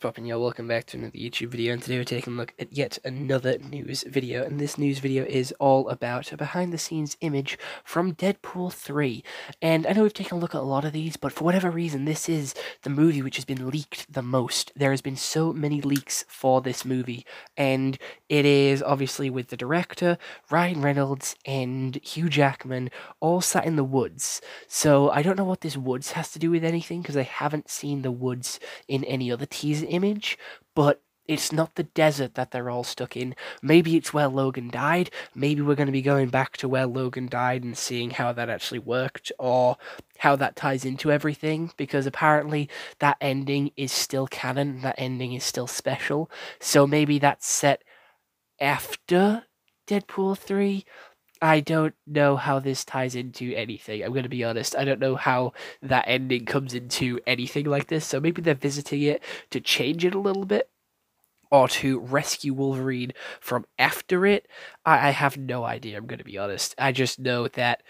poppin' y'all? Welcome back to another YouTube video, and today we're taking a look at yet another news video. And this news video is all about a behind-the-scenes image from Deadpool 3. And I know we've taken a look at a lot of these, but for whatever reason, this is the movie which has been leaked the most. There has been so many leaks for this movie, and it is obviously with the director, Ryan Reynolds, and Hugh Jackman, all sat in the woods. So I don't know what this woods has to do with anything, because I haven't seen the woods in any other teaser image, but it's not the desert that they're all stuck in. Maybe it's where Logan died. Maybe we're going to be going back to where Logan died and seeing how that actually worked or how that ties into everything because apparently that ending is still canon. That ending is still special. So maybe that's set after Deadpool 3 I don't know how this ties into anything. I'm going to be honest. I don't know how that ending comes into anything like this. So maybe they're visiting it to change it a little bit or to rescue Wolverine from after it. I, I have no idea. I'm going to be honest. I just know that.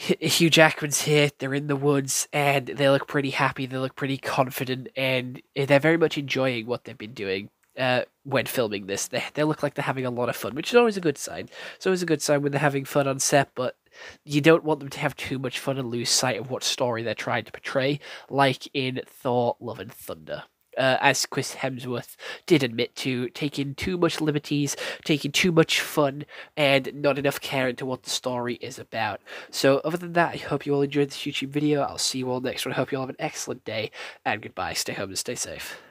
Hugh Jackman's here, they're in the woods, and they look pretty happy, they look pretty confident, and they're very much enjoying what they've been doing uh, when filming this. They, they look like they're having a lot of fun, which is always a good sign. It's always a good sign when they're having fun on set, but you don't want them to have too much fun and lose sight of what story they're trying to portray, like in Thor Love and Thunder. Uh, as Chris Hemsworth did admit to, taking too much liberties, taking too much fun, and not enough care into what the story is about. So, other than that, I hope you all enjoyed this YouTube video. I'll see you all next one. I hope you all have an excellent day, and goodbye. Stay home and stay safe.